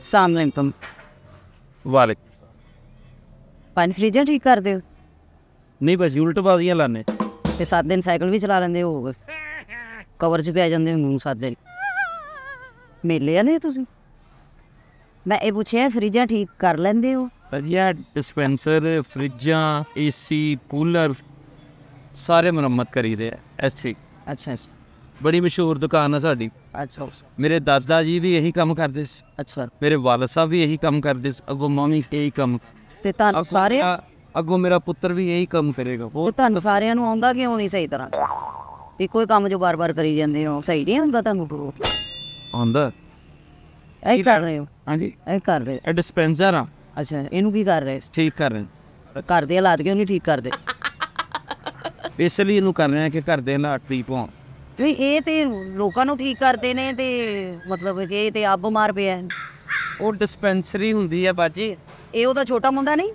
ਸਾਮਲੇਕਮ ਵਾਲੇ ਪਾਣੀ ਫ੍ਰੀਜਰ ਠੀਕ ਕਰਦੇ ਹੋ? ਨਹੀਂ ਬਸ ਉਲਟਬਾਜ਼ੀਆਂ ਲਾਣੇ ਤੇ 7 ਦਿਨ ਸਾਈਕਲ ਵੀ ਚਲਾ ਲੈਂਦੇ ਹੋ ਕਵਰ 'ਚ ਪੈ ਜਾਂਦੇ ਹੋ ਨੂੰ 7 ਦਿਨ। ਮੇਲੇ ਆ ਨੇ ਤੁਸੀਂ? ਮੈਂ ਇਹ ਪੁੱਛਿਆ ਫ੍ਰੀਜਾਂ ਠੀਕ ਕਰ ਲੈਂਦੇ ਹੋ? ਵਧੀਆ ਡਿਸਪੈਂਸਰ ਫਰਿੱਜਾਂ ਏਸੀ ਕੂਲਰ ਸਾਰੇ ਮੁਰੰਮਤ ਕਰੀਦੇ ਐਸੀ ਅੱਛਾ ਅੱਛਾ। ਬੜੀ ਮਸ਼ਹੂਰ ਦੁਕਾਨ ਆ ਸਾਡੀ। ਅੱਛਾ ਮੇਰੇ ਦਾਦਾ ਜੀ ਵੀ ਇਹੀ ਕੰਮ ਕਰਦੇ ਸੀ। ਅੱਛਾ। ਮੇਰੇ ਵਾਲਦ ਸਾਹਿਬ ਵੀ ਇਹੀ ਕੰਮ ਕਰਦੇ ਸੀ। ਅੱਗੋਂ ਮੰਮੀ ਇਹੀ ਕੰਮ। ਤੇ ਤੁਹਾਨੂੰ ਸਾਰੇ ਅੱਗੋਂ ਮੇਰਾ ਪੁੱਤਰ ਵੀ ਇਹੀ ਕੰਮ ਕਰੇਗਾ। ਉਹ ਤੁਹਾਨੂੰ ਸਾਰਿਆਂ ਨੂੰ ਆਉਂਦਾ ਕਿਉਂ ਨਹੀਂ ਸਹੀ ਤਰ੍ਹਾਂ? ਇੱਕੋ ਹੀ ਕੰਮ ਜੋ ਬਾਰ-ਬਾਰ ਕਰੀ ਜਾਂਦੇ ਹੋ ਸਹੀ ਨਹੀਂ ਹੁੰਦਾ ਤੁਹਾਨੂੰ ਆਉਂਦਾ। ਇਹ ਕਰ ਰਹੇ ਹੋ? ਹਾਂਜੀ। ਇਹ ਕਰ ਰਹੇ ਇਹ ਡਿਸਪੈਂਸਰ ਆ। ਅੱਛਾ ਇਹਨੂੰ ਕੀ ਕਰ ਰਹੇ? ਠੀਕ ਕਰ ਰਹੇ। ਘਰ ਦੇ ਹਾਲਾਤ ਕਿਉਂ ਨਹੀਂ ਠੀਕ ਕਰਦੇ? ਇਸ ਲਈ ਇਹਨੂੰ ਕਰ ਰਹੇ ਆ ਕਿ ਘਰ ਦੇ ਹਾਲਾਤ ਠੀਕ ਹੋਣ। ਨਹੀਂ ਇਹ ਤੇ ਲੋਕਾਂ ਨੂੰ ਠੀਕ ਕਰਦੇ ਨੇ ਤੇ ਮਤਲਬ ਇਹ ਤੇ ਆਪ ਬਿਮਾਰ ਪਿਆ ਹੈ। ਉਹ ਡਿਸਪੈਂਸਰੀ ਹੁੰਦੀ ਆ ਬਾਜੀ। ਇਹ ਉਹਦਾ ਛੋਟਾ ਮੁੰਡਾ ਨਹੀਂ?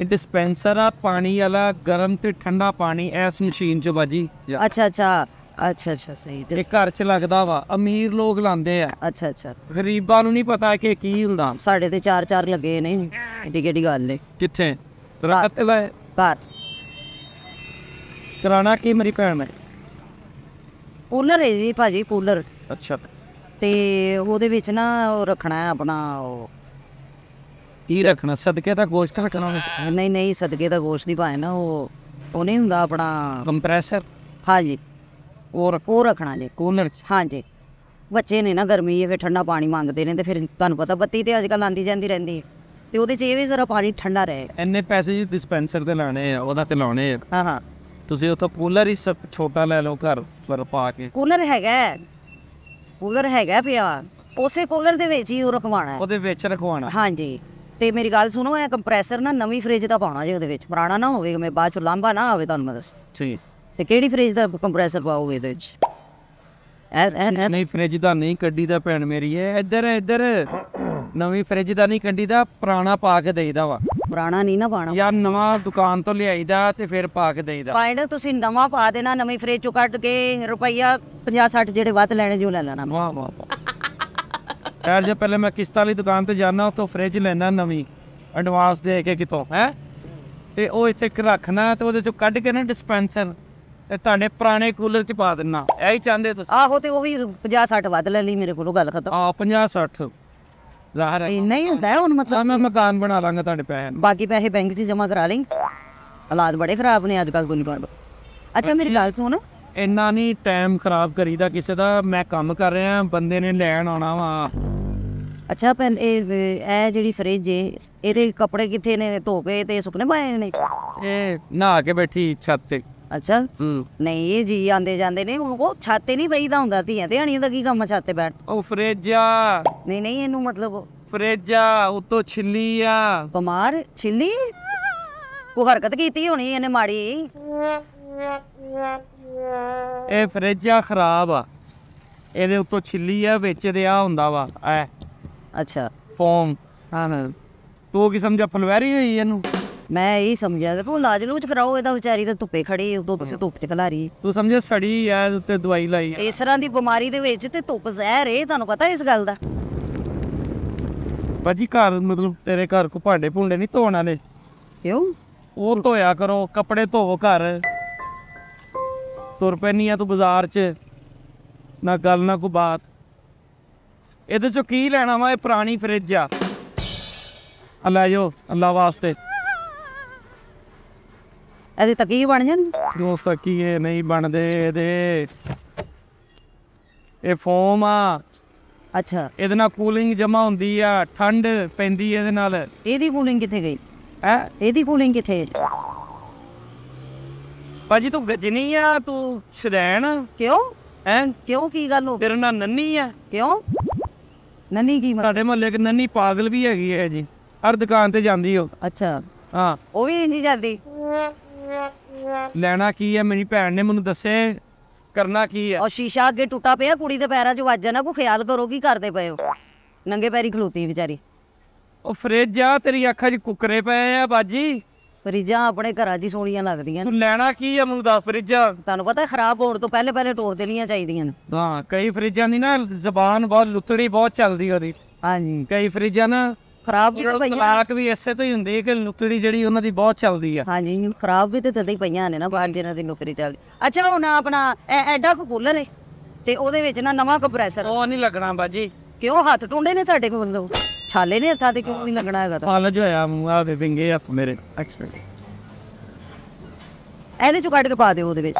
ਇਹ ਡਿਸਪੈਂਸਰ ਆ ਪਾਣੀ ਵਾਲਾ ਗਰਮ ਤੇ ਠੰਡਾ ਪਾਣੀ ਇਸ ਮਸ਼ੀਨ 'ਚ ਬਾਜੀ। ਅੱਛਾ ਅੱਛਾ ਅੱਛਾ ਅੱਛਾ ਸਹੀ ਤੇ ਇਹ ਘਰ 'ਚ ਲੱਗਦਾ ਵਾ ਅਮੀਰ ਲੋਕ ਲਾਉਂਦੇ ਆ। ਅੱਛਾ ਅੱਛਾ। ਗਰੀਬਾਂ ਨੂੰ ਨਹੀਂ ਪਤਾ ਕਿ ਕੀ ਹੁੰਦਾ। ਸਾਡੇ ਤੇ ਚਾਰ ਚਾਰ ਲੱਗੇ ਨੇ ਏਡੀ ਕਿਹੜੀ ਗੱਲ ਏ। ਕਿੱਥੇ? ਰਾਤ ਲੈ। ਘਰ। ਕਰਾਣਾ ਕੀ ਮੇਰੀ ਭੈਣ ਨੇ? ਕੂਲਰ ਹੈ ਜੀ ਭਾਜੀ ਕੂਲਰ ਅੱਛਾ। ਤੇ ਉਹਦੇ ਵਿੱਚ ਨਾ ਉਹ ਰੱਖਣਾ ਹੈ ਆਪਣਾ ਉਹ। ਕੀ ਰੱਖਣਾ? ਸਦਕੇ ਦਾ ਗੋਸ਼ਤ ਰੱਖਣਾ ਨਹੀਂ ਨਹੀਂ ਸਦਕੇ ਦਾ ਗੋਸ਼ ਨਹੀਂ ਪਾਏ ਨਾ ਉਹ ਉਹ ਨਹੀਂ ਹੁੰਦਾ ਆਪਣਾ। ਕੰਪਰੈਸਰ? ਹਾਂਜੀ। ਔਰ ਉਹ ਰੱਖਣਾ ਜੀ। ਕੂਲਰ 'ਚ? ਹਾਂਜੀ। ਬੱਚੇ ਨੇ ਨਾ ਗਰਮੀ ਹੈ ਫਿਰ ਠੰਡਾ ਪਾਣੀ ਮੰਗਦੇ ਨੇ ਤੇ ਫਿਰ ਤੁਹਾਨੂੰ ਪਤਾ ਬੱਤੀ ਤੇ ਅੱਜ ਕੱਲ੍ਹ ਆਂਦੀ ਜਾਂਦੀ ਰਹਿੰਦੀ ਹੈ। ਤੇ ਉਹਦੇ 'ਚ ਇਹ ਵੀ ਜ਼ਰਾ ਪਾਣੀ ਠੰਡਾ ਰਹੇ। ਇੰਨੇ ਪੈਸੇ ਜੀ ਡਿਸਪੈਂਸਰ ਤੇ ਲਾਣੇ ਆ ਉਹਦਾ ਤੇ ਲਾਉਣੇ ਆ। ਹਾਂ ਹਾਂ। ਤੁਸੀਂ ਉੱਥੋਂ ਕੂਲਰ ਹੀ ਸਭ ਛੋਟਾ ਲੈ ਲਓ ਘਰ ਪਰ ਪਾ ਕੇ। ਕੂਲਰ ਹੈਗਾ ਹੈ। ਕੂਲਰ ਹੈਗਾ ਪਿਆ। ਉਸੇ ਕੂਲਰ ਦੇ ਵਿੱਚ ਹੀ ਉਹ ਰਖਵਾਉਣਾ ਹੈ। ਉਹਦੇ ਵਿੱਚ ਰਖਵਾਉਣਾ। ਹਾਂਜੀ। ਤੇ ਮੇਰੀ ਗੱਲ ਸੁਣੋ ਇਹ ਕੰਪਰੈਸਰ ਨਾ ਨਵੀਂ ਫ੍ਰਿਜ ਦਾ ਪਾਉਣਾ ਜੀ ਉਹਦੇ ਵਿੱਚ। ਪੁਰਾਣਾ ਨਾ ਹੋਵੇ ਮੈਂ ਬਾਅਦ ਚ ਲਾਂਭਾ ਨਾ ਆਵੇ ਤੁਹਾਨੂੰ ਮੈਂ ਦੱਸ। ਠੀਕ। ਤੇ ਕਿਹੜੀ ਫ੍ਰਿਜ ਦਾ ਕੰਪਰੈਸਰ ਪਾਓਗੇ ਇਹਦੇ ਵਿੱਚ? ਐ ਐ ਐ- ਨਹੀਂ ਫ੍ਰਿਜ ਦਾ ਨਹੀਂ ਕੱਢੀ ਦਾ ਭੈਣ ਮੇਰੀ। ਹੈ ਇੱਧਰ ਇੱਧਰ। ਨਵੀਂ ਫ੍ਰਿਜ ਦਾ ਨਹੀਂ ਕੱਢੀ ਦਾ ਪੁਰਾਣਾ ਪਾ ਕੇ ਦੇਈਦਾ ਵਾ। ਪੁਰਾਣਾ ਨਹੀਂ ਨਾ ਪਾਣਾ। ਯਾਰ ਨਵਾਂ ਦੁਕਾਨ ਤੋਂ ਲਿਆਈਦਾ ਤੇ ਫਿਰ ਪਾ ਕੇ ਦੇਈਦਾ। ਪਾਇਣ ਤੁਸੀਂ ਨਵਾਂ ਪਾ ਦੇਣਾ ਨਵੀਂ ਫ੍ਰਿਜ ਚੋਂ ਕੱਢ ਕੇ ਰੁਪਈਆ 50 60 ਜਿਹੜੇ ਵੱਧ ਲੈਣੇ ਜੋ ਲੈ ਲੈਣਾ। ਵਾਹ ਵਾਹ ਯਾਰ ਜੇ ਪਹਿਲੇ ਮੈਂ ਕਿਸ਼ਤ ਵਾਲੀ ਦੁਕਾਨ ਤੇ ਜਾਣਾ ਉੱਥੋਂ ਫ੍ਰਿਜ ਲੈਣਾ ਨਵੀਂ ਐਡਵਾਂਸ ਦੇ ਕੇ ਕਿਤੋਂ ਹੈ? ਤੇ ਉਹ ਇੱਥੇ ਰੱਖਣਾ ਤੇ ਉਹਦੇ ਚੋਂ ਕੱਢ ਕੇ ਨਾ ਡਿਸਪੈਂਸਰ ਤੇ ਤੁਹਾਡੇ ਪੁਰਾਣੇ ਕੂਲਰ 'ਚ ਪਾ ਦੇਣਾ ਹੀ ਚਾਹੁੰਦੇ ਤੁਸੀਂ? ਆਹੋ ਤੇ ਉਹ ਵੀ 50 60 ਵੱਧ ਲੈ ਲਈ ਮੇਰੇ ਕੋਲੋਂ ਗੱਲ ਖਤਮ। ਆ 50 60 ਜ਼ਾਹਰ ਹੈ ਇੰਨਾ ਹੀ ਹੁੰਦਾ ਹੈ ਹੁਣ ਮਤਲਬ ਮੈਂ ਮਕਾਨ ਬਣਾ ਲਾਂਗਾ ਤੁਹਾਡੇ ਪੈਸੇ। ਬਾਕੀ ਪੈਸੇ ਬੈਂਕ 'ਚ ਜਮ੍ਹਾਂ ਕਰਾ ਲਈ। ਹਾਲਾਤ ਬੜੇ ਖਰਾਬ ਨੇ ਅੱਜ ਕੱਲ੍ਹ ਦੁਨੀਆ ਦੇ ਅੱਛਾ ਮੇਰੀ ਗੱਲ ਸੁਣ। ਇੰਨਾ ਨਹੀਂ ਟਾਈਮ ਖਰਾਬ ਕਰੀਦਾ ਕਿਸੇ ਦਾ ਮੈਂ ਕੰਮ ਕਰ ਰਿਹਾ ਬੰਦੇ ਨੇ ਲੈਣ ਆਉਣਾ ਵਾ। ਅੱਛਾ ਭੈਣ ਇਹ ਇਹ ਜਿਹੜੀ ਫ੍ਰਿਜ ਏ ਇਹਦੇ ਕੱਪੜੇ ਕਿੱਥੇ ਨੇ ਧੋ ਕੇ ਤੇ ਸੁੱਕਣੇ ਪਾਏ ਨੇ? ਇਹ ਨਹਾ ਕੇ ਬੈਠੀ ਛੱਤ ਤੇ। ਅੱਛਾ ਨਹੀਂ ਇਹ ਜੀ ਆਂਦੇ ਜਾਂਦੇ ਨੇ ਉਹ ਛੱਤ ਨਹੀਂ ਬਈਦਾ ਹੁੰਦਾ ਧੀਆਂ ਤੇ ਹਣੀਆਂ ਦਾ ਕੀ ਕੰਮ ਆ ਛੱਤ ਬੈਠ? ਉਹ ਫਰਿੱਜ। ਨਹੀਂ ਨਹੀਂ ਇਹਨੂੰ ਮਤਲਬ ਫਰਿੱਜ ਉਤੋਂ ਛਿੱਲੀ ਆ। ਬਿਮਾਰ? ਛਿੱਲੀ? ਕੋ ਹਰਕਤ ਕੀਤੀ ਹੋਣੀ ਇਹਨੇ ਮਾੜੀ? ਇਹ ਫਰਿੱਜ ਖਰਾਬ ਆ। ਇਹਦੇ ਉੱਤੋਂ ਛਿੱਲੀ ਆ ਵਿੱਚ ਦੇ ਆ ਹੁੰਦਾ ਵਾ ਐ। ਅੱਛਾ। ਫੋਮ। ਹਾਂ ਤੂੰ ਕੀ ਸਮਝਿਆ ਫਲਵੈਰੀ ਹੋਈ ਇਹਨੂੰ। ਮੈਂ ਇਹ ਸਮਝਿਆ ਕਿ ਉਹ ਇਲਾਜ ਲੂਜ ਕਰਾਓ ਇਹਦਾ ਵਿਚਾਰੀ ਤਾਂ ਧੁੱਪੇ ਖੜੀ ਉਦੋਂ ਤੁਸੀਂ ਧੁੱਪ ਚ ਖਲਾਰੀ ਤੂੰ ਸਮਝਿਆ ਸੜੀ ਐ ਉੱਤੇ ਦਵਾਈ ਲਾਈ ਆ। ਇਸ ਤਰ੍ਹਾਂ ਦੀ ਬਿਮਾਰੀ ਦੇ ਵਿੱਚ ਤੇ ਧੁੱਪ ਜ਼ਹਿਰ ਏ ਤੁਹਾਨੂੰ ਪਤਾ ਇਸ ਗੱਲ ਦਾ? ਬਾਜੀ ਘਰ ਮਤਲਬ ਤੇਰੇ ਘਰ ਕੋ ਭਾਂਡੇ ਭੁੰਡੇ ਨਹੀਂ ਧੋਣ ਵਾਲੇ ਕਿਉਂ? ਉਹ ਧੋਇਆ ਕਰੋ ਕੱਪੜੇ ਧੋਵੋ ਘਰ। ਤੁਰ ਪੈਣੀ ਆ ਤੂੰ ਬਾਜ਼ਾਰ 'ਚ ਨਾ ਗੱਲ ਨਾ ਕੋ ਬਾਤ। ਇਹਦੇ ਚੋਂ ਕੀ ਲੈਣਾ ਵਾ ਇਹ ਪੁਰਾਣੀ ਫਰਿੱਜ ਆ। ਆ ਲੈ ਜਾਓ ਅੱਲਾ ਵਾਸਤੇ। ਇਹਦੇ ਤਕੀ ਬਣ ਜਾਣ? ਦੋਸਤ ਕੀ ਇਹ ਨਹੀਂ ਬਣਦੇ ਇਹਦੇ ਇਹ ਫੋਮ ਆ। ਅੱਛਾ। ਇਹਦੇ ਨਾਲ ਕੂਲਿੰਗ ਜਮਾ ਹੁੰਦੀ ਆ ਠੰਡ ਪੈਂਦੀ ਇਹਦੇ ਨਾਲ। ਇਹਦੀ ਕੂਲਿੰਗ ਕਿੱਥੇ ਗਈ? ਹੈ? ਇਹਦੀ ਕੂਲਿੰਗ ਕਿੱਥੇ ਭਾਜੀ ਤੂੰ ਗਜਨੀ ਆ ਤੂੰ ਸ਼ਰੈਣ? ਕਿਉਂ? ਹੈ? ਕਿਉਂ ਕੀ ਗੱਲ ਹੋ ਤੇਰੇ ਨਾਲ ਨੰਨੀ ਆ। ਕਿਉਂ? ਨਨੀ ਕੀ ਮਤਲਬ? ਸਾਡੇ ਮੁਹੱਲੇ ਇੱਕ ਨੰਨੀ ਪਾਗਲ ਵੀ ਹੈਗੀ ਹੈ ਜੀ। ਹਰ ਦੁਕਾਨ ਤੇ ਜਾਂਦੀ ਉਹ। ਅੱਛਾ। ਹਾਂ। ਉਹ ਵੀ ਨਹੀਂ ਜਾਂਦੀ? ਲੈਣਾ ਕੀ ਹੈ ਮੇਰੀ ਭੈਣ ਨੇ ਮੈਨੂੰ ਦੱਸੇ ਕਰਨਾ ਕੀ ਹੈ ਔਰ ਸ਼ੀਸ਼ਾ ਅੱਗੇ ਟੁੱਟਾ ਪਿਆ ਕੁੜੀ ਦੇ ਪੈਰਾਂ 'ਚ ਵੱਜ ਜਾਣਾ ਕੋ ਖਿਆਲ ਕਰੋ ਕੀ ਕਰਦੇ ਪਏ ਹੋ? ਨੰਗੇ ਪੈਰੀ ਖਲੋਤੀ ਵਿਚਾਰੀ। ਉਹ ਫਰਿੱਜ ਆ ਤੇਰੀ ਅੱਖਾਂ 'ਚ ਕੁੱਕਰੇ ਪਏ ਆ ਬਾਜੀ। ਫਰਿੱਜਾਂ ਆਪਣੇ ਘਰਾਂ 'ਚ ਹੀ ਸੋਹਣੀਆਂ ਲੱਗਦੀਆਂ ਨੇ। ਤੂੰ ਲੈਣਾ ਕੀ ਆ ਮੈਨੂੰ ਦੱਸ ਫਰਿੱਜਾਂ? ਤੁਹਾਨੂੰ ਪਤਾ ਖਰਾਬ ਹੋਣ ਤੋਂ ਪਹਿਲੇ ਪਹਿਲੇ ਟੋਰ ਦੇਣੀਆਂ ਚਾਹੀਦੀਆਂ ਨੇ। ਹਾਂ ਕਈ ਫਰਿੱਜਾਂ ਦੀ ਨਾ ਜ਼ਬਾਨ ਬਹੁਤ ਲੁੱਤੜੀ ਬਹੁਤ ਚੱਲਦੀ ਉਹਦੀ। ਹਾਂਜੀ। ਕਈ ਫਰਿੱਜਾਂ ਨਾ ਖਰਾਬ ਵੀ ਤਾਂ ਪਈਆਂ ਤਲਾਕ ਵੀ ਇਸੇ ਤੋਂ ਹੀ ਹੁੰਦੀ ਹੈ ਕਿ ਲੁੱਤੜੀ ਜਿਹੜੀ ਉਹਨਾਂ ਦੀ ਬਹੁਤ ਚੱਲਦੀ ਆ। ਹਾਂਜੀ ਖਰਾਬ ਵੀ ਤੇ ਤਦੇ ਹੀ ਪਈਆਂ ਨੇ ਨਾ ਬਾਹਰ ਜਿਹਨਾਂ ਦੀ ਨੌਕਰੀ ਚੱਲਦੀ। ਅੱਛਾ ਹੁਣ ਆਪਣਾ ਐ- ਐਡਾ ਕੁ ਕੂਲਰ ਹੈ ਤੇ ਉਹਦੇ ਵਿੱਚ ਨਾ ਨਵਾਂ ਕੰਪਰੈਸਰ ਉਹ ਨਹੀਂ ਲੱਗਣਾ ਬਾਜੀ। ਕਿਉਂ ਹੱਥ ਟੁੰਡੇ ਨੇ ਤੁਹਾਡੇ ਕੋਲ ਮਤਲਬ ਛਾਲੇ ਨੇ ਹੱਥਾਂ ਤੇ ਕਿਉਂ ਨਹੀਂ ਲੱਗਣਾ ਹੈਗਾ ਤਾਂ? ਫਲਜ ਹੋਇਆ ਮੂੰਹ ਆ ਦੇ ਵਿੰਗੇ ਹੱਥ ਮੇਰੇ ਅੱਛਾ ਇਹਦੇ ਚੋਂ ਕੱਢ ਕੇ ਪਾ ਦਿਓ ਉਹਦੇ ਵਿੱਚ।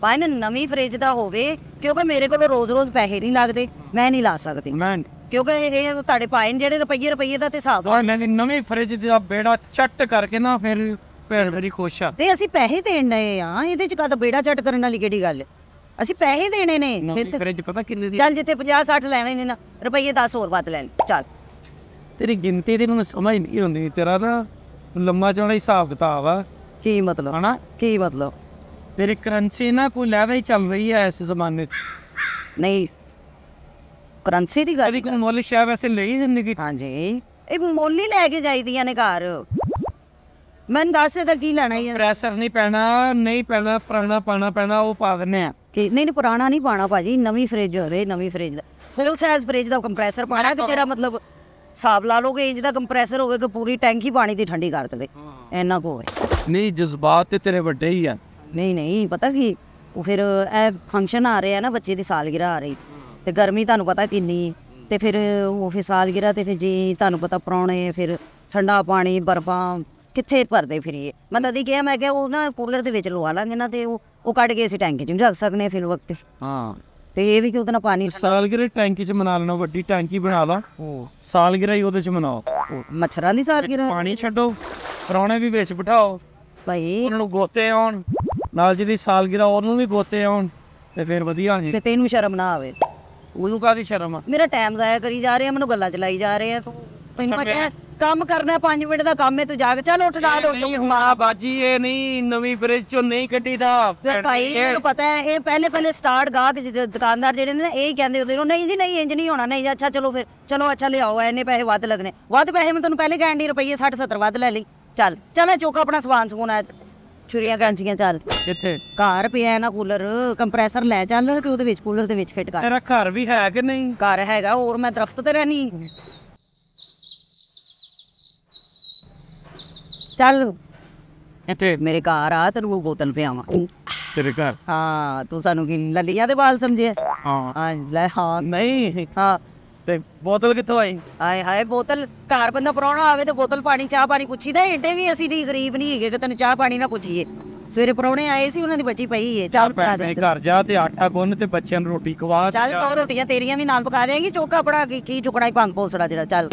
ਭਾਈ ਨਾ ਨਵੀਂ ਫ੍ਰਿਜ ਦਾ ਹੋਵੇ ਕਿਉਂਕਿ ਮੇਰੇ ਕੋਲ ਰੋਜ਼-ਰੋਜ਼ ਪੈਸੇ ਨਹੀਂ ਲੱਗਦੇ ਮੈਂ ਨਹੀਂ ਲਾ ਸਕਦੀ। ਮੈਂ ਕਿਉਂਕਿ ਇਹ ਤੁਹਾਡੇ ਪਾਏ ਨੇ ਜਿਹੜੇ ਰੁਪਈਏ ਰੁਪਈਏ ਦਾ ਤੇ ਹਿਸਾਬ ਆ। ਮੈਂ ਨਵੀਂ ਫਰਿੱਜ ਦਾ ਬੇੜਾ ਚੱਟ ਕਰਕੇ ਨਾ ਫਿਰ ਭੈਣ ਮੇਰੀ ਖੁਸ਼ ਆ। ਤੇ ਅਸੀਂ ਪੈਸੇ ਦੇਣ ਡਏ ਆ। ਇਹਦੇ ਚ ਕਦ ਬੇੜਾ ਝਟ ਕਰਨ ਵਾਲੀ ਕਿਹੜੀ ਗੱਲ? ਹੈ? ਅਸੀਂ ਪੈਸੇ ਦੇਣੇ ਨੇ। ਨਵੀਂ ਫਿਰ ਫਰਿੱਜ ਪਤਾ ਕਿੰਨੇ ਦੀ ਚੱਲ ਜਿੱਥੇ 50 60 ਲੈਣੇ ਨੇ ਨਾ ਰੁਪਈਏ 10 ਹੋਰ ਵੱਧ ਲੈਣ। ਚੱਲ। ਤੇਰੀ ਗਿਣਤੀ ਦੀ ਮੈਨੂੰ ਸਮਝ ਨਹੀਂ ਆਉਂਦੀ। ਤੇਰਾ ਨਾ ਲੰਮਾ ਚੌੜਾ ਹਿਸਾਬ ਕਿਤਾਬ ਆ। ਕੀ ਮਤਲਬ? ਹਨਾ? ਕੀ ਮਤਲਬ? ਤੇਰੀ ਕਰੰਸੀ ਨਾ ਕੋਈ ਲੈਵਾ ਹੀ ਚੱਲ ਰਹੀ ਹੈ ਇਸ ਜ਼ਮਾਨੇ 'ਚ। ਨਹੀਂ ਕਰੰਸੀ ਦੀ ਗੱਲ ਕਦੀ ਕੋਈ ਮੁੱਲ ਸ਼ਾਇ ਵੈਸੇ ਲਈ ਜ਼ਿੰਦਗੀ 'ਚ। ਹਾਂਜੀ। ਇਹ ਮੁੱਲ ਹੀ ਲੈ ਕੇ ਜਾਈਦੀਆਂ ਨੇ ਘਰ। ਮੈਨੂੰ ਦੱਸ ਇਹਦਾ ਕੀ ਲੈਣਾ ਹੈ ਪ੍ਰੈਸ਼ਰ ਨਹੀਂ ਪੈਣਾ ਨਹੀਂ ਪੈਣਾ ਪੁਰਾਣਾ ਪਾਣਾ ਪੈਣਾ ਉਹ ਪਾ ਦਿੰਨੇ ਆ। ਕਿ ਨਹੀਂ ਨਹੀਂ ਪੁਰਾਣਾ ਨਹੀਂ ਪਾਣਾ ਭਾਜੀ ਨਵੀਂ ਫ੍ਰਿਜ ਹੋਵੇ ਨਵੀਂ ਫ੍ਰਿਜ ਦਾ। ਫੁੱਲ ਸਾਈਜ਼ ਫ੍ਰਿਜ ਦਾ ਕੰਪਰੈਸਰ ਪਾਣਾ ਕਿ ਤੇਰਾ ਮਤਲਬ ਹਿਸਾਬ ਲਾ ਲੋਗੇ ਇੰਜ ਦਾ ਕੰਪਰੈਸਰ ਹੋਵੇ ਕਿ ਪੂਰੀ ਟੈਂਕੀ ਪਾਣੀ ਦੀ ਠੰਡੀ ਕਰ ਦੇਵੇ। ਇੰਨਾ ਕੋ ਹੋਵੇ। ਨਹੀਂ ਜਜ਼ਬਾਤ ਤੇ ਤੇਰੇ ਵੱਡੇ ਹੀ ਆ। ਨਹੀਂ ਨਹੀਂ ਪਤਾ ਕੀ ਉਹ ਫਿਰ ਇਹ ਫੰਕਸ਼ਨ ਆ ਰਿਹਾ ਨਾ ਬੱਚੇ ਦੀ ਸਾਲਗਿਰਾ ਆ ਰਹੀ। ਤੇ ਗਰਮੀ ਤੁਹਾਨੂੰ ਪਤਾ ਕਿੰਨੀ ਹੈ। ਤੇ ਫਿਰ ਉਹ ਫਿਰ ਸਾਲਗਿਰਾ ਤੇ ਫਿਰ ਜੀ ਤੁਹਾਨੂੰ ਪਤਾ ਪ੍ਰਾਹੁਣੇ ਫਿਰ ਠੰਡਾ ਪਾਣੀ ਬਰਫਾਂ ਕਿੱਥੇ ਭਰਦੇ ਫਿਰੀਏ ਮੈਂ ਤਾਂ ਦੀ ਕਿਹਾ ਮੈਂ ਕਿਹਾ ਉਹ ਨਾ ਕੂਲਰ ਦੇ ਵਿੱਚ ਲਵਾ ਲਾਂਗੇ ਨਾ ਤੇ ਉਹ ਉਹ ਕੱਢ ਕੇ ਅਸੀਂ ਟੈਂਕੀ 'ਚ ਵੀ ਰੱਖ ਸਕਦੇ ਹਾਂ ਫਿਰ ਵਕਤ। ਹਾਂ। ਤੇ ਇਹ ਵੀ ਕਿ ਉਹਦੇ ਨਾਲ ਪਾਣੀ ਸਾਲਗਿਰਾ ਟੈਂਕੀ 'ਚ ਮਨਾ ਲੈਣਾ ਵੱਡੀ ਟੈਂਕੀ ਬਣਾ ਲਾ। ਸਾਲਗਿਰਾ ਹੀ ਉਹਦੇ 'ਚ ਮਨਾਓ। ਮੱਛਰਾਂ ਦੀ ਸਾਲਗਿਰਾ ਪਾਣੀ ਛੱਡੋ ਪਰੌਣੇ ਵੀ ਵਿੱਚ ਬਿਠਾਓ। ਭਾਈ। ਉਹਨਾਂ ਨੂੰ ਗੋਤੇ ਆਉਣ। ਨਾਲ ਜਿਹਦੀ ਸਾਲਗਿਰਾ ਉਹਨੂੰ ਵੀ ਗੋਤੇ ਆਉਣ। ਤੇ ਫਿਰ ਵਧੀਆ ਜੀ। ਤੇ ਤੈਨੂੰ ਸ਼ਰਮ ਨਾ ਆਵੇ। ਉਹਨੂੰ ਕਾਹਦੀ ਸ਼ਰਮ ਆ? ਮੇਰਾ ਟਾਈਮ ਜ਼ਾਇਆ ਕਰੀ ਜਾ ਰਿਹਾ ਮੈਨੂੰ ਗੱਲਾਂ ਚਲਾਈ ਜਾ ਰਹੇ ਆ। ਤੂੰ ਮੈਨੂੰ ਮੈਂ ਕਿਹਾ ਕੰਮ ਕਰਨਾ 5 ਮਿੰਟ ਦਾ ਕੰਮ ਹੈ ਤੂੰ ਜਾ ਕੇ ਚੱਲ ਉੱਠ ਨਾ ਉੱਠ ਨਹੀਂ ਹੁਣਾ ਬਾਜੀ ਇਹ ਨਹੀਂ ਨਵੀਂ ਫਰਿੱਜ ਚੋਂ ਨਹੀਂ ਕੱਢੀਦਾ। ਤੇ ਭਾਈ ਮੈਨੂੰ ਪਤਾ ਹੈ ਇਹ ਪਹਿਲੇ ਪਹਿਲੇ ਸਟਾਰਟ ਗਾਹਕ ਦੁਕਾਨਦਾਰ ਜਿਹੜੇ ਨੇ ਨਾ ਇਹ ਹੀ ਕਹਿੰਦੇ ਹੁੰਦੇ ਨੇ ਨਹੀਂ ਜੀ ਨਹੀਂ ਇੰਜ ਨਹੀਂ ਹੋਣਾ ਨਹੀਂ ਅੱਛਾ ਚਲੋ ਫਿਰ ਚਲੋ ਅੱਛਾ ਲਿਆਓ ਐਨੇ ਪੈਸੇ ਵੱਧ ਲੱਗਣੇ। ਵੱਧ ਪੈਸੇ ਮੈਂ ਤੁਹਾਨੂੰ ਪਹਿਲੇ ਕਹਿਣ ਦੀ ਰੁਪਈਏ 60 70 ਵੱਧ ਲੈ ਲਈ। ਚੱਲ ਚੱਲ ਚੁੱਕ ਆਪਣਾ ਸਮਾਨ ਸਮੂਨ ਆ। ਛੁਰੀਆਂ ਕਾਂਚੀਆਂ ਚੱਲ। ਕਿੱਥੇ? ਘਰ ਪਿਆ ਨਾ ਕੂਲਰ ਕੰਪਰੈਸਰ ਲੈ ਚੱਲ ਤੇ ਉਹਦੇ ਵਿੱਚ ਕੂਲਰ ਦੇ ਵਿੱਚ ਫਿੱਟ ਕਰ। ਤੇਰਾ ਘਰ ਵੀ ਹੈ ਕਿ ਨਹੀਂ? ਘਰ ਹੈਗਾ ਹੋਰ ਮੈਂ ਦਰਖਤ ਤੇ ਰਹਿਣੀ। ਚੱਲ। ਇੱਥੇ ਮੇਰੇ ਘਰ ਆ ਤੈਨੂੰ ਬੋਤਲ ਪਿਆਵਾਂ। ਤੇਰੇ ਘਰ? ਹਾਂ ਤੂੰ ਸਾਨੂੰ ਕੀ ਲੱਲੀਆਂ ਦੇ ਵਾਲ ਸਮਝਿਆ? ਹਾਂ। ਹਾਂ ਲੈ ਹਾਂ। ਨਹੀਂ। ਹਾਂ। ਤੇ ਬੋਤਲ ਕਿੱਥੋਂ ਆਈ? ਹਾਏ ਹਾਏ ਬੋਤਲ ਘਰ ਬੰਦਾ ਪ੍ਰਾਹੁਣਾ ਆਵੇ ਤੇ ਬੋਤਲ ਪਾਣੀ ਚਾਹ ਪਾਣੀ ਪੁੱਛੀਦਾ ਏਡੇ ਵੀ ਅਸੀਂ ਨਹੀਂ ਗਰੀਬ ਨਹੀਂ ਹੈਗੇ ਕਿ ਤੈਨੂੰ ਚਾਹ ਪਾਣੀ ਨਾ ਪੁੱਛੀਏ। ਸਵੇਰੇ ਪ੍ਰਾਹੁਣੇ ਆਏ ਸੀ ਉਹਨਾਂ ਦੀ ਬੱਚੀ ਪਈ ਏ ਚਾਹ ਪਕਾ ਦੇ। ਘਰ ਜਾ ਤੇ ਆਟਾ ਗੁੰਨ ਤੇ ਬੱਚਿਆਂ ਨੂੰ ਰੋਟੀ ਖਵਾ ਤੇ ਚੱਲ ਦੋ ਰੋਟੀਆਂ ਤੇਰੀਆਂ ਵੀ ਨਾਲ ਪਕਾ ਦੇਂਗੀ ਚੋਕਾ ਕੀ ਕੀ ਚੁਕਣਾ ਹੀ ਭੰਗ ਪੋਸੜਾ ਜਿਹੜਾ ਚੱਲ।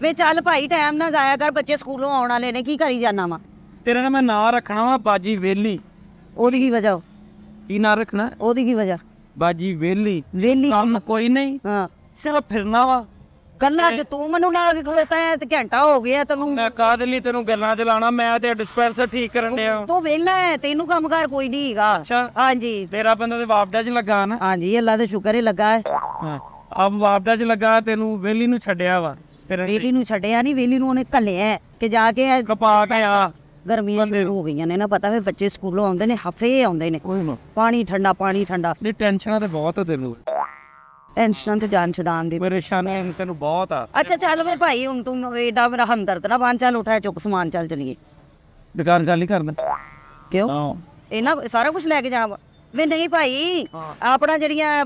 ਵੇ ਚੱਲ ਭਾਈ ਟਾਈਮ ਨਾ ਜਾਇਆ ਕਰ ਬੱਚੇ ਸਕੂਲੋਂ ਆਉਣ ਵਾਲੇ ਨੇ ਕੀ ਕਰੀ ਜਾਣਾ ਵਾ? ਤੇਰਾ ਨਾ ਮੈਂ ਨਾਂ ਰੱਖਣਾ ਵਾ ਬਾਜੀ ਵੇਲੀ। ਉਹਦੀ ਕੀ ਵਜ੍ਹਾ? ਕੀ ਨਾਂ ਰੱਖਣਾ? ਉਹਦੀ ਕੀ ਵਜ੍ਹਾ? ਬਾਜੀ ਵੇਲੀ। ਵੇਲੀ ਕੰਮ ਕੋਈ ਨਹੀਂ। ਹਾਂ। ਸਿਰਫ ਫਿਰਨਾ ਵਾ। ਕੱਲਾ ਜੇ ਤੂੰ ਮੈਨੂੰ ਲਾ ਕੇ ਖਲੋਤਾ ਹੈ ਤੇ ਘੰਟਾ ਹੋ ਗਿਆ ਤੈਨੂੰ। ਮੈਂ ਕਾਹਦੇ ਲਈ ਤੈਨੂੰ ਗੱਲਾਂ ਚ ਲਾਣਾ ਮੈਂ ਤੇ ਡਿਸਪੈਂਸਰ ਠੀਕ ਕਰਨ ਡਿਆ। ਤੂੰ ਵਿਹਲਾ ਹੈ ਤੈਨੂੰ ਕੰਮਕਾਰ ਕੋਈ ਨਹੀਂ ਹੈਗਾ। ਅੱਛਾ। ਹਾਂਜੀ। ਤੇਰਾ ਬੰਦਾ ਤੇ ਵਾਪਡਾ ਚ ਲੱਗਾ ਨਾ। ਹਾਂਜੀ ਅੱਲਾ ਦਾ ਸ਼ੁਕਰ ਹੈ ਲੱਗਾ ਹੈ ਹਾਂ। ਆਪ ਵਾਪਡਾ ਚ ਲੱਗਾ ਤੈਨੂੰ ਵੇਲੀ ਨੂੰ ਛੱਡਿਆ ਵਾ। ਤੇਰੇ ਵੇਲੀ ਨੂੰ ਛੱਡਿਆ ਨਹੀਂ ਵੇਲੀ ਨੂੰ ਉਹਨੇ ਘੱਲਿਆ ਹੈ ਕਿ ਜਾ ਕੇ ਕਪਾ ਕੇ ਆ। ਗਰਮੀਆਂ ਸ਼ੁਰੂ ਹੋ ਗਈਆਂ ਨੇ ਨਾ ਪਤਾ ਵੀ ਬੱਚੇ ਸਕੂਲੋਂ ਆਉਂਦੇ ਨੇ ਹਫੇ ਆਉਂਦੇ ਨੇ। ਪਾਣੀ ਠੰਡਾ ਪਾਣੀ ਠੰਡਾ। ਨਹੀਂ ਟੈਨਸ਼ਨਾਂ ਤੇ ਬਹੁਤ ਆ ਤੈਨੂੰ। ਟੈਨਸ਼ਨ ਤੇ ਜਾਨ ਛਡਾਉਣ ਦੀ। ਪਰੇਸ਼ਾਨੀਆਂ ਤੈਨੂੰ ਬਹੁਤ ਆ। ਅੱਛਾ ਚੱਲ ਵੇ ਭਾਈ ਹੁਣ ਤੂੰ ਏਡਾ ਮੇਰਾ ਹਮਦਰਦ ਨਾ ਬਣ ਚੱਲ ਉਠਾ ਚੁੱਕ ਸਮਾਨ ਚੱਲ ਚਲੀਏ। ਦੁਕਾਨ ਗੱਲ ਹੀ ਕਰਦਾ ਕਿਉਂ? ਹਾਂ। ਇਹਨਾਂ ਸਾਰਾ ਕੁਝ ਲੈ ਕੇ ਜਾਣਾ ਵਾ। ਨਹੀਂ ਭਾਈ ਆਪਣਾ ਜਿਹੜੀਆਂ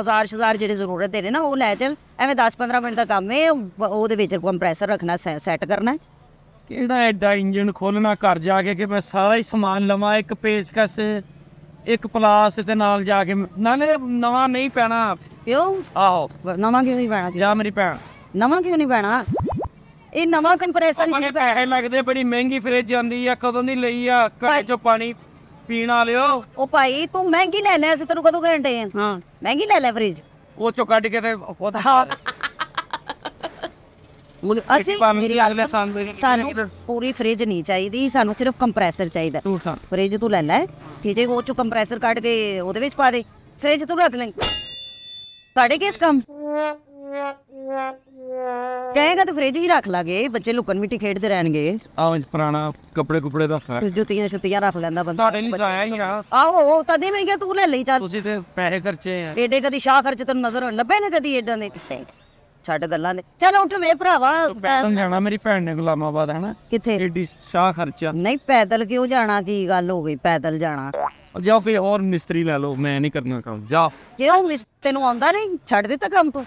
ਹਜ਼ਾਰ ਸ਼ਜ਼ਾਰ ਜਿਹੜੇ ਜ਼ਰੂਰਤ ਦੇ ਨੇ ਨਾ ਉਹ ਲੈ ਚੱਲ। ਐਵੇਂ 10-15 ਮਿੰਟ ਦਾ ਕੰਮ ਹੈ ਉਹ- ਉਹਦੇ ਵਿੱਚ ਕੰਪਰੈਸਰ ਰੱਖਣਾ ਸੈੱਟ ਕਰਨਾ। ਕਿਹੜਾ ਐਡਾ ਇੰਜਨ ਖੋਲਣਾ ਘਰ ਜਾ ਕੇ ਕਿ ਮੈਂ ਸਾਰਾ ਹੀ ਸਮਾਨ ਲਵਾਂ ਇੱਕ ਪੇਚਕਸ ਇੱਕ ਪਲਾਸ ਤੇ ਨਾਲ ਜਾ ਕੇ ਨਾਲੇ ਨਵਾਂ ਨਹੀਂ ਪੈਣਾ। ਕਿਉਂ? ਆਹੋ। ਨਵਾਂ ਕਿਉਂ ਨਹੀਂ ਪੈਣਾ? ਜਾ ਮੇਰੀ ਭੈਣ। ਨਵਾਂ ਕਿਉਂ ਨਹੀਂ ਪੈਣਾ? ਇਹ ਨਵਾਂ ਕੰਪਰੈਸਰ ਆਪਣੇ ਪੈਸੇ ਲੱਗਦੇ ਬੜੀ ਮਹਿੰਗੀ ਫ੍ਰਿਜ ਆਂਦੀ ਆ ਕਦੋਂ ਦੀ ਲਈ ਆ? ਘੜੇ ਚੋਂ ਪਾਣੀ ਪੀਣ ਵਾਲਿਓ। ਉਹ ਭਾਈ ਤੂੰ ਮਹਿੰਗੀ ਲੈ ਲੈ ਅਸੀਂ ਤੈਨੂੰ ਕਦੋਂ ਘੰਟੇ ਆ? ਹਾਂ। ਮਹਿੰਗੀ ਲੈ ਲੈ ਫ੍ਰਿਜ? ਉਹ ਚੋਂ ਕੱਢ ਕੇ ਤੇ ਉਹਦਾ ਅਸੀਂ ਮੇਰੀ ਅਗਲੇ ਸਾਲ ਮੇਰੀ ਸਾਨੂੰ ਪੂਰੀ ਫ੍ਰਿਜ ਨਹੀਂ ਚਾਹੀਦੀ ਸਾਨੂੰ ਸਿਰਫ ਕੰਪਰੈਸਰ ਚਾਹੀਦਾ। ਫ੍ਰਿਜ ਤੂੰ ਲੈ ਲੈ ਠੀਕ ਹੈ ਉਹ ਚੋਂ ਕੰਪਰੈਸਰ ਕੱਢ ਕੇ ਉਹਦੇ ਵਿੱਚ ਪਾ ਦੇ। ਫ੍ਰਿਜ ਤੂੰ ਰੱਖ ਲੈ। ਤੁਹਾਡੇ ਕਿਸ ਕੰਮ? ਕਹੇਗਾ ਤੇ ਫ੍ਰਿਜ ਹੀ ਰੱਖ ਲਾਂਗੇ ਬੱਚੇ ਲੁਕਣ ਮਿੱਟੀ ਖੇਡਦੇ ਰਹਿਣਗੇ। ਆਹ ਪੁਰਾਣਾ ਕੱਪੜੇ ਕੁਪੜੇ ਦਾ ਫ਼ਰਕ। ਫਿਰ ਜੁੱਤੀਆਂ ਛੁੱਤੀਆਂ ਰੱਖ ਲੈਂਦਾ ਬੰਦਾ। ਤੁਹਾਡੇ ਲਈ ਜਾਇਆ ਹੀ ਆ। ਆਹੋ ਉਹ ਤਦੇ ਮੈਂ ਕਿਹਾ ਤੂੰ ਲੈ ਲਈ ਚੱਲ। ਤੁਸੀਂ ਤੇ ਪੈਸੇ ਖਰਚੇ ਆ। ਏਡੇ ਕਦੀ ਸ਼ਾਹ ਖਰਚ ਤੈਨੂੰ ਨਜ਼ਰ ਲੱਭੇ ਨਾ ਕਦੀ ਏਡਾਂ ਦੇ? ਛੱਡ ਗੱਲਾਂ ਦੇ ਚੱਲ ਉੱਠ ਵੇ ਭਰਾਵਾ ਪੈਦਲ ਜਾਣਾ ਮੇਰੀ ਭੈਣ ਨੇ ਗੁਲਾਮਾਬਾਦ ਹਨਾ ਕਿੱਥੇ? ਏਡੀ ਸਾਹ ਖਰਚਾ। ਨਹੀਂ ਪੈਦਲ ਕਿਉਂ ਜਾਣਾ? ਕੀ ਗੱਲ ਹੋ ਗਈ ਪੈਦਲ ਜਾਣਾ? ਜਾਓ ਕੋਈ ਹੋਰ ਮਿਸਤਰੀ ਲੈ ਲਓ ਮੈਂ ਨਹੀਂ ਕਰਨਾ ਕੰਮ। ਜਾ ਕਿਉਂ ਮਿਸ ਤੈਨੂੰ ਆਉਂਦਾ ਨਹੀਂ? ਛੱਡ ਦਿੱਤਾ ਕੰਮ ਤੂੰ?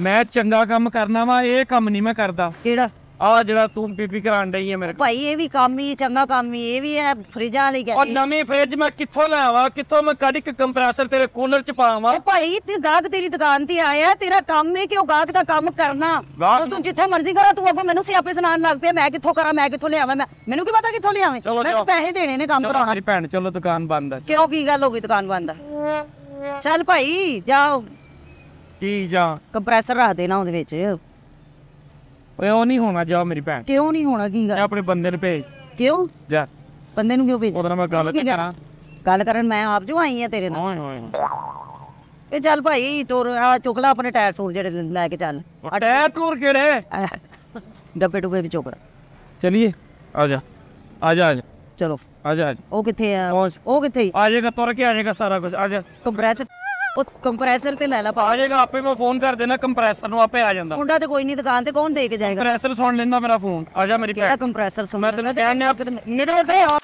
ਮੈਂ ਚੰਗਾ ਕੰਮ ਕਰਨਾ ਵਾ ਇਹ ਕੰਮ ਨਹੀਂ ਮੈਂ ਕਰਦਾ। ਕਿਹੜਾ? ਆ ਜਿਹੜਾ ਤੂੰ ਪੀਪੀ ਕਰਾਣ ਡਈ ਹੈ ਮੇਰੇ ਕੋਲ। ਭਾਈ ਇਹ ਵੀ ਕੰਮ ਹੀ ਚੰਗਾ ਕੰਮ ਹੀ ਇਹ ਵੀ ਹੈ ਫਰਿਜਾਂ ਵਾਲੀ ਉਹ ਕਹਿੰਦੀ। ਨਵੀਂ ਫ੍ਰਿਜ ਮੈਂ ਕਿੱਥੋਂ ਲਾਵਾਂ ਕਿੱਥੋਂ ਮੈਂ ਕੱਢ ਕੇ ਕੰਪਰੈਸਰ ਤੇਰੇ ਕੂਲਰ ਚ ਪਾਵਾਂ? ਉਹ ਭਾਈ ਤੇ ਗਾਹਕ ਤੇਰੀ ਦੁਕਾਨ ਤੇ ਆਇਆ ਤੇਰਾ ਕੰਮ ਹੈ ਕਿ ਉਹ ਗਾਹਕ ਦਾ ਕੰਮ ਕਰਨਾ। ਗਾਹਕ ਤੂੰ ਜਿੱਥੇ ਮਰਜ਼ੀ ਕਰਾ ਤੂੰ ਅੱਗੋਂ ਮੈਨੂੰ ਸਿਆਪੇ ਸੁਣਾਉਣ ਲੱਗ ਪਿਆ ਮੈਂ ਕਿੱਥੋਂ ਕਰਾਂ ਮੈਂ ਕਿੱਥੋਂ ਲਿਆਵਾਂ ਮੈਂ ਮੈਨੂੰ ਕੀ ਪਤਾ ਕਿੱਥੋਂ ਲਿਆਵੇਂ? ਚਲੋ, ਮੈਂ ਚਲੋ। ਪੈਸੇ ਦੇਣੇ ਨੇ ਕੰਮ ਚਲੋ ਕਰਾਉਣਾ। ਮੇਰੀ ਭੈਣ ਚਲੋ ਦੁਕਾਨ ਬੰਦ ਹੈ ਕਿਉਂ ਕੀ ਗੱਲ ਹੋ ਗਈ ਦੁਕਾਨ ਬੰਦ ਆ? ਚੱਲ ਭਾਈ ਜਾਓ। ਕੀ ਜਾ? ਕੰਪਰੈਸਰ ਰੱਖ ਦੇਣਾ ਉਹਦੇ ਵਿੱਚ। ਓਏ ਉਹ ਨਹੀਂ ਹੋਣਾ ਜਾ ਮੇਰੀ ਭੈਣ। ਕਿਉਂ ਨਹੀਂ ਹੋਣਾ ਕੀ ਗੱਲ? ਆਪਣੇ ਬੰਦੇ ਨੂੰ ਭੇਜ। ਕਿਉਂ? ਜਾ। ਬੰਦੇ ਨੂੰ ਕਿਉਂ ਭੇਜ ਉਹਦੇ ਨਾਲ ਮੈਂ ਗੱਲ ਕਰਾਂ। ਗੱਲ ਕਰਨ ਮੈਂ ਆਪ ਜੋ ਆਈ ਆ ਤੇਰੇ ਨਾਲ। ਓਏ ਓਏ ਇਹ ਚੱਲ ਭਾਈ ਟੋਰ ਆ ਚੁੱਕ ਲੈ ਆਪਣੇ ਟਾਇਰ ਟੂਰ ਜਿਹੜੇ ਲੈ ਕੇ ਚੱਲ। ਟਾਇਰ ਟੂਰ ਕਿਹੜੇ? ਆਹ, ਡੱਬੇ ਡੁੱਬੇ ਵਿੱਚ ਚੁੱਕ ਲੈ। ਚਲਿਏ। ਆ ਜਾ। ਆ ਜਾ ਆ ਜਾ। ਚਲੋ। ਆ ਜਾ ਆ ਜਾ। ਉਹ ਕਿੱਥੇ ਆ? ਪਹੁੰਚ। ਉਹ ਕਿੱਥੇ? ਆ ਜਾਏਗਾ ਤੁਰ ਕੇ ਆ ਜਾਏਗਾ ਸਾਰਾ ਕੁਝ ਆ ਜਾ। ਕੰਪਰੈਸਰ ਉਹ ਕੰਪਰੈਸਰ ਤੇ ਲੈ ਲਾ ਪਾ ਆ ਜਾਏਗਾ ਆਪੇ ਮੈਂ ਫੋਨ ਕਰ ਦੇਣਾ ਕੰਪਰੈਸਰ ਨੂੰ ਆਪੇ ਆ ਜਾਂਦਾ। ਮੁੰਡਾ ਤੇ ਕੋਈ ਨਹੀਂ ਦੁਕਾਨ ਤੇ ਕੌਣ ਦੇ ਕੇ ਜਾਏਗਾ? ਕੰਪਰੈਸਰ ਸੁਣ ਲੈਂਦਾ ਮੇਰਾ ਫੋਨ ਆ ਜਾ ਮੇਰੀ ਭੈਣ। ਕੰਪਰੈਸਰ ਮੈਂ ਸਮਝ ਤੈਨੂੰ ਕਹਿਣ ਨਿਕਲ ਤੇ ਆ